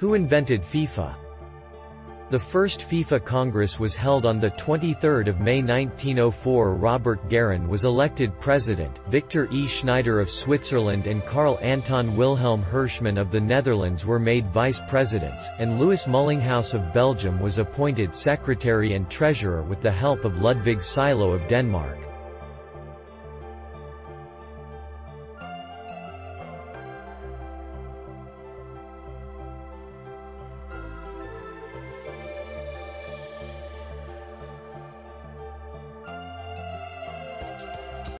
Who invented FIFA? The first FIFA Congress was held on 23 May 1904 Robert Guérin was elected president, Victor E. Schneider of Switzerland and Carl Anton Wilhelm Hirschmann of the Netherlands were made vice presidents, and Louis Muhlinghaus of Belgium was appointed secretary and treasurer with the help of Ludvig Sylow of Denmark.